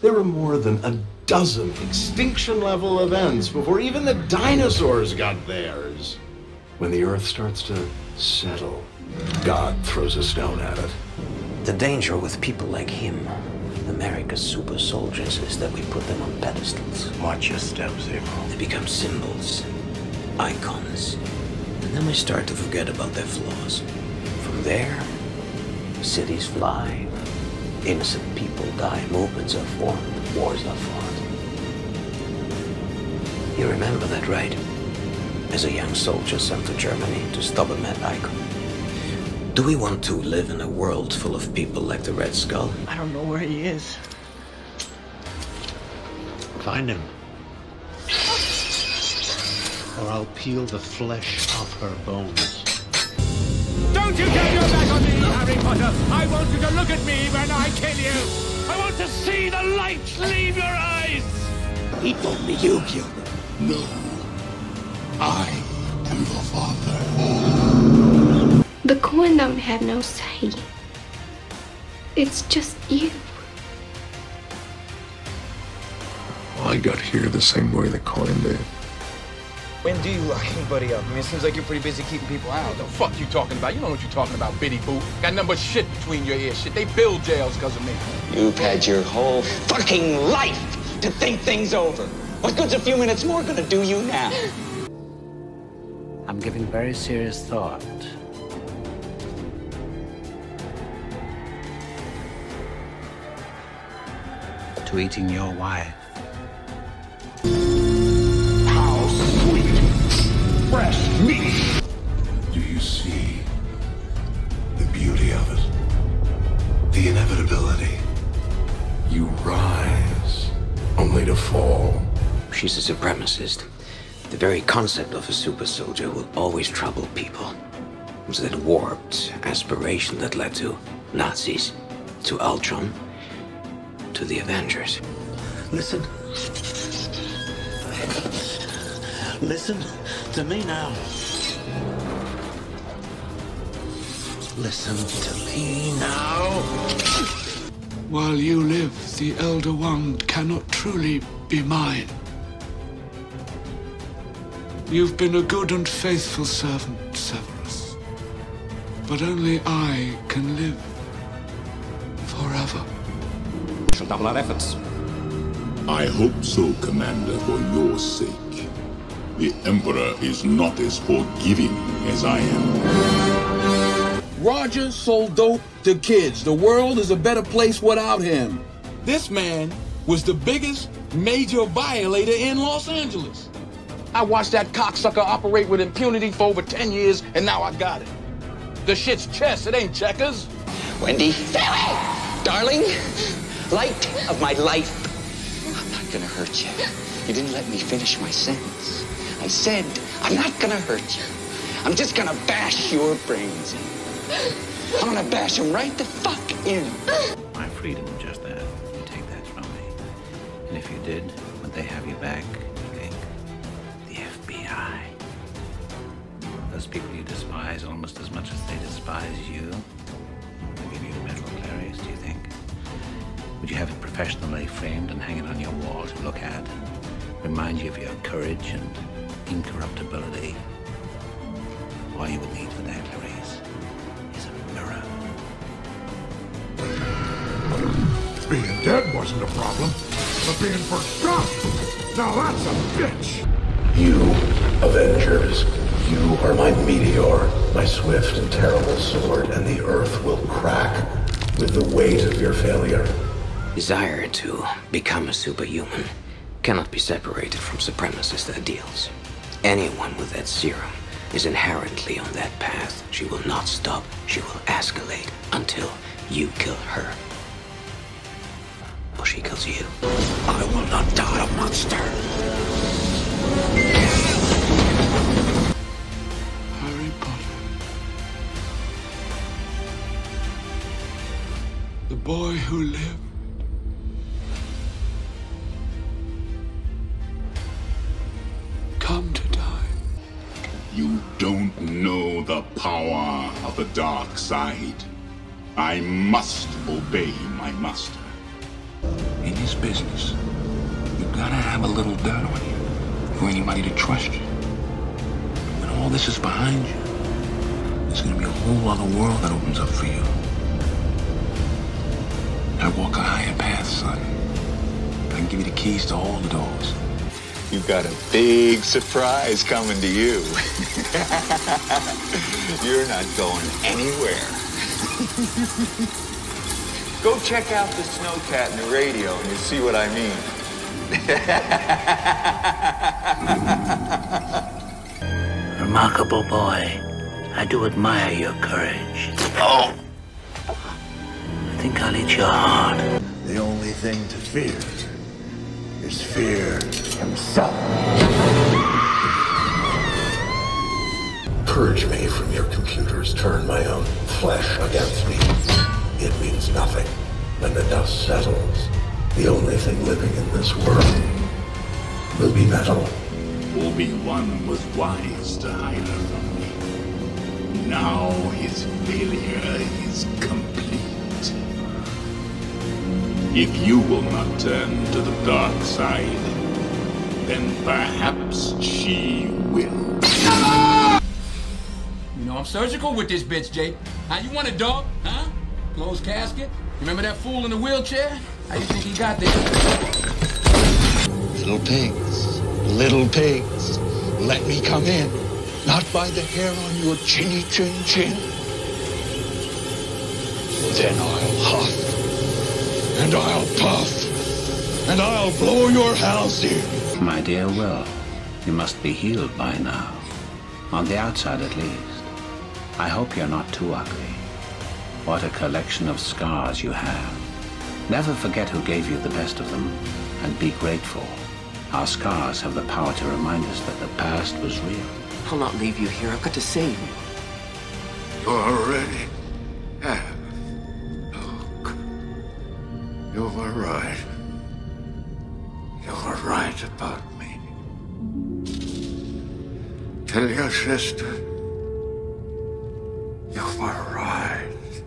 There were more than a dozen extinction level events before even the dinosaurs got theirs. When the Earth starts to settle, God throws a stone at it. The danger with people like him, America's super soldiers, is that we put them on pedestals. Watch your step, Zero. They become symbols, icons, and then we start to forget about their flaws. From there, cities fly, innocent people die, movements are formed, wars are fought. You remember that, right? As a young soldier sent to Germany to stop a mad icon. Do we want to live in a world full of people like the Red Skull? I don't know where he is. Find him. Or I'll peel the flesh off her bones. Don't you turn your back on me, Harry Potter! I want you to look at me when I kill you! I want to see the light leave your eyes! He told me you killed him. No. I am your father. The coin don't have no say. It's just you. I got here the same way the coin did. When do you lock anybody up? I mean, it seems like you're pretty busy keeping people out. What the fuck you talking about? You know what you're talking about, Biddy Boo. Got nothing but shit between your ears. Shit, they build jails because of me. You've had your whole fucking life to think things over. What good's a few minutes more gonna do you now? I'm giving very serious thought. To eating your wife. Fresh meat. Do you see the beauty of it? The inevitability. You rise only to fall. She's a supremacist. The very concept of a super soldier will always trouble people. It's that warped aspiration that led to Nazis, to Ultron, to the Avengers. Listen. Listen to me now. Listen to me now. While you live, the Elder Wand cannot truly be mine. You've been a good and faithful servant, Severus. But only I can live forever. We shall double our efforts. I hope so, Commander, for your sake. The Emperor is not as forgiving as I am. Roger sold dope to kids. The world is a better place without him. This man was the biggest major violator in Los Angeles. I watched that cocksucker operate with impunity for over 10 years, and now I got it. The shit's chess, it ain't checkers. Wendy, stay away! Darling, light of my life. I'm not gonna hurt you. You didn't let me finish my sentence. Said, I'm not gonna hurt you. I'm just gonna bash your brains in. I'm gonna bash them right the fuck in. My freedom, just that. You take that from me. And if you did, would they have you back? You think? The FBI. Those people you despise almost as much as they despise you. They'll give you a Medal Clarice, do you think? Would you have it professionally framed and hang it on your wall to look at? Remind you of your courage and incorruptibility. All you would need for that, Clarice, is a mirror. Being dead wasn't a problem, but being forgotten, now that's a bitch. You, Avengers, you are my meteor, my swift and terrible sword, and the earth will crack with the weight of your failure. Desire to become a superhuman cannot be separated from supremacist ideals. Anyone with that serum is inherently on that path. She will not stop. She will escalate until you kill her. Or she kills you. I will not die a monster. Harry Potter. The boy who lived. Power of the dark side. I must obey my master. In his this business, you gotta have a little dirt on you for anybody to trust you. When all this is behind you, there's gonna be a whole other world that opens up for you. I walk a higher path, son. I can give you the keys to all the doors. You got a big surprise coming to you. You're not going anywhere. Go check out the snowcat in the radio and you'll see what I mean. Remarkable boy. I do admire your courage. Oh! I think I'll eat your heart. The only thing to fear is fear himself. Purge me from your computers. Turn my own flesh against me. It means nothing. When the dust settles, the only thing living in this world will be metal. Obi-Wan was wise to hide her from me. Now his failure is complete. If you will not turn to the dark side, then perhaps she will. You know, I'm surgical with this bitch, Jake. How you want it, dog? Huh? Closed casket? You remember that fool in the wheelchair? How you think he got there? Little pigs, little pigs, let me come in. Not by the hair on your chinny chin chin. Then I'll huff, and I'll puff, and I'll blow your house in. My dear Will, you must be healed by now. On the outside, at least. I hope you're not too ugly. What a collection of scars you have. Never forget who gave you the best of them, and be grateful. Our scars have the power to remind us that the past was real. I'll not leave you here. I've got to save you. You already have. Look, you were right. You about me. Tell your sister you were right.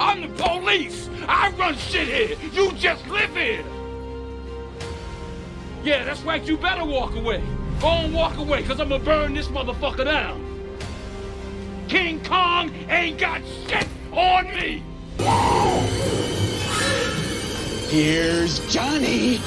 I'm the police. I run shit here. You just live here. Yeah, that's right. You better walk away. Go and walk away, because I'm going to burn this motherfucker down. King Kong ain't got shit on me. Here's Johnny.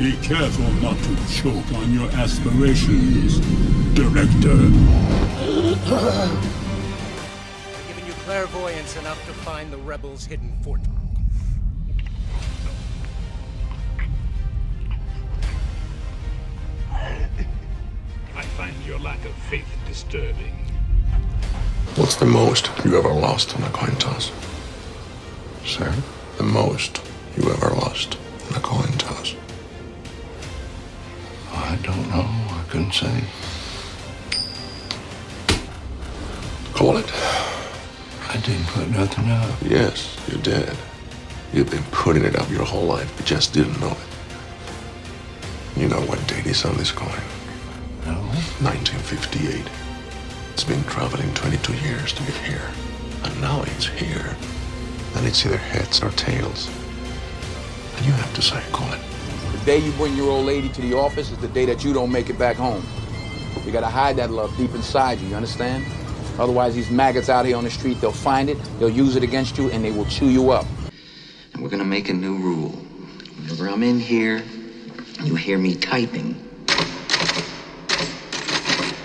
Be careful not to choke on your aspirations, Director. Giving you clairvoyance enough to find the rebels' hidden fort. I find your lack of faith disturbing. What's the most you ever lost on a coin toss? Sir? The most you ever lost on a coin toss? I don't know. I couldn't say. Call it. I didn't put nothing up. Yes, you did. You've been putting it up your whole life, but just didn't know it. You know what date is on this coin? No. 1958. It's been traveling 22 years to get here. And now it's here. And it's either heads or tails. And you have to say, call it. The day you bring your old lady to the office is the day that you don't make it back home. You gotta hide that love deep inside you, you understand? Otherwise, these maggots out here on the street, they'll find it, they'll use it against you, and they will chew you up. And we're gonna make a new rule. Whenever I'm in here, you hear me typing.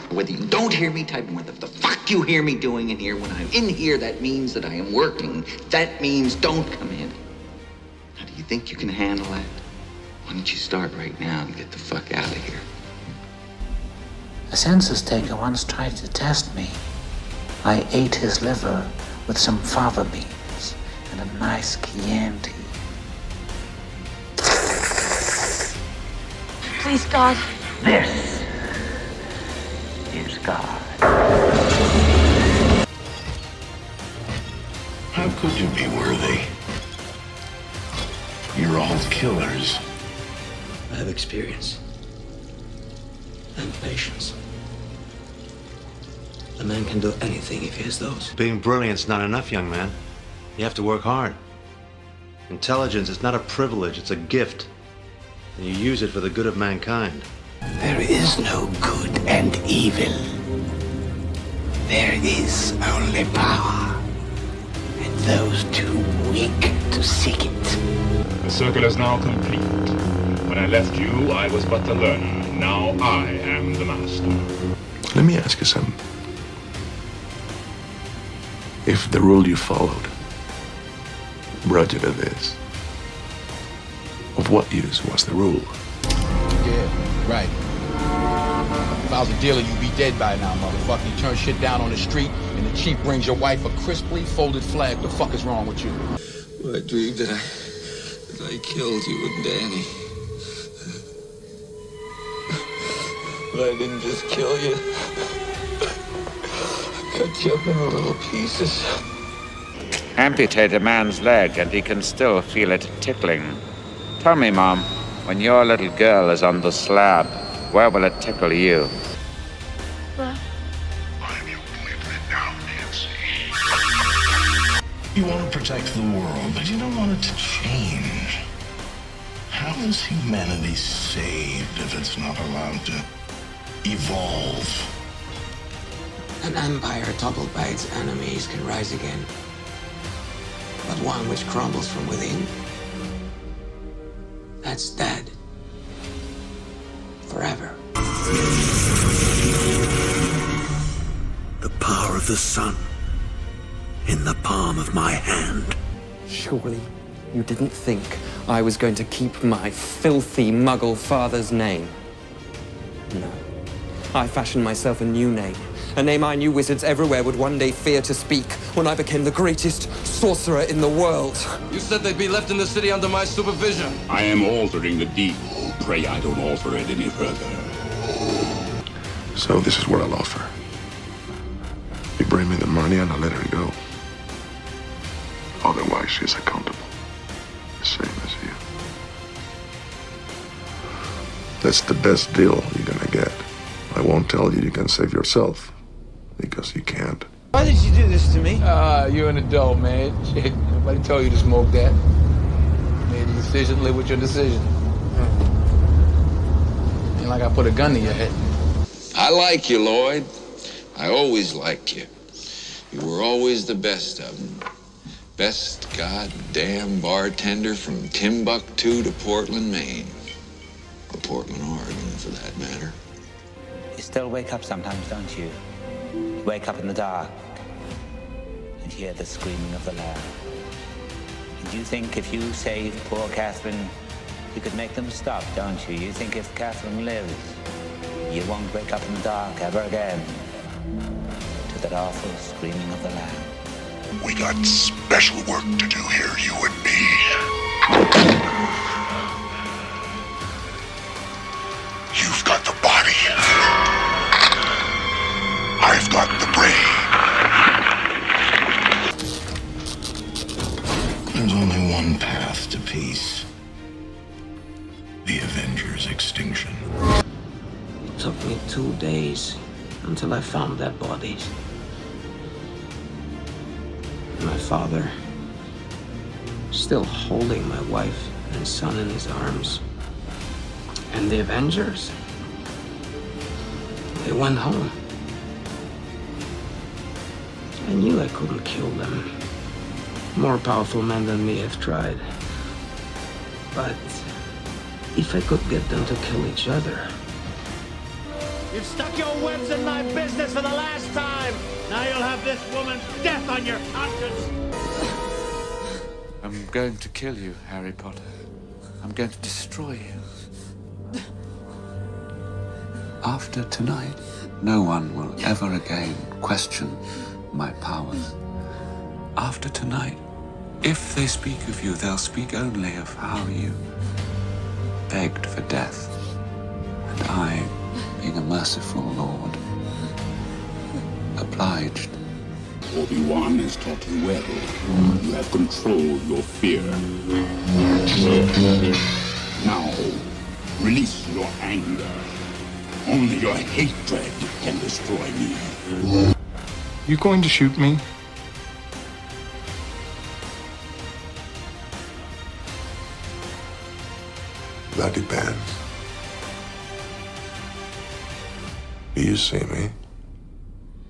Whether you don't hear me typing, whether the fuck you hear me doing in here, when I'm in here, that means that I am working. That means don't come in. How do you think you can handle that? Why don't you start right now and get the fuck out of here? A census taker once tried to test me. I ate his liver with some fava beans and a nice Chianti. Please, God. This is God. How could you be worthy? You're all killers. I have experience and patience. A man can do anything if he has those. Being brilliant's not enough, young man. You have to work hard. Intelligence is not a privilege, it's a gift. And you use it for the good of mankind. There is no good and evil. There is only power. And those too weak to seek it. The circle is now complete. When I left you, I was but the learner. Now I am the master. Let me ask you something. If the rule you followed brought you to this, of what use was the rule? Yeah, right. If I was a dealer, you'd be dead by now, motherfucker. You turn shit down on the street, and the chief brings your wife a crisply folded flag. The fuck is wrong with you? I dreamed that I, that I killed you and Danny. But I didn't just kill you. I cut you up into little pieces. Amputate a man's leg and he can still feel it tickling. Tell me, Mom, when your little girl is on the slab, where will it tickle you? Love. I'm your woman now, Nancy. You want to protect the world, but you don't want it to change. How is humanity saved if it's not allowed to evolve? An empire toppled by its enemies can rise again. But one which crumbles from within, that's dead. Forever. The power of the sun in the palm of my hand. Surely you didn't think I was going to keep my filthy muggle father's name? No. I fashioned myself a new name. A name I knew wizards everywhere would one day fear to speak when I became the greatest sorcerer in the world. You said they'd be left in the city under my supervision. I am altering the deal. Pray I don't alter it any further. So this is what I'll offer. You bring me the money and I'll let her go. Otherwise, she's accountable. The same as you. That's the best deal you're gonna get. I won't tell you you can save yourself, because you can't. Why did you do this to me? Ah, you're an adult, man. Shit, nobody told you to smoke that. Made a decision, live with your decision. Ain't like I put a gun to your head. I like you, Lloyd. I always liked you. You were always the best of them. Best goddamn bartender from Timbuktu to Portland, Maine. Or Portland, Oregon, for that matter. Still wake up sometimes, don't you? You wake up in the dark and hear the screaming of the lamb. And you think if you save poor Catherine, you could make them stop, don't you? You think if Catherine lives, you won't wake up in the dark ever again to that awful screaming of the lamb. We got special work to do here, you and me. Peace. The Avengers' extinction. It took me two days until I found their bodies. My father, still holding my wife and son in his arms. And the Avengers, they went home. I knew I couldn't kill them. More powerful men than me have tried. But if I could get them to kill each other, You've stuck your webs in my business for the last time. Now you'll have this woman's death on your conscience. I'm going to kill you, Harry Potter. I'm going to destroy you. After tonight, no one will ever again question my powers. After tonight, if they speak of you, they'll speak only of how you begged for death. And I, being a merciful lord, obliged. Obi-Wan has taught you well. You have controlled your fear. Now, release your anger. Only your hatred can destroy me. You going to shoot me? That depends. Do you see me?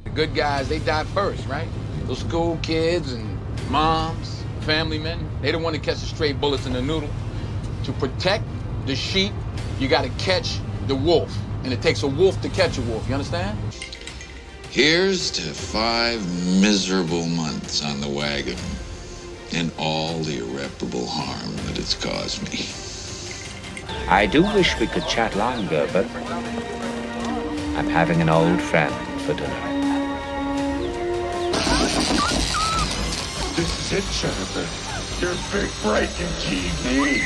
The good guys, they die first, right? Those school kids and moms, family men, they don't want to catch the stray bullets in the noodle. To protect the sheep, you gotta catch the wolf. And it takes a wolf to catch a wolf, you understand? Here's to five miserable months on the wagon and all the irreparable harm that it's caused me. I do wish we could chat longer, but I'm having an old friend for dinner. This is it, Jennifer. Your big break in TV.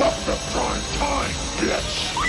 Up the prime time, bitch.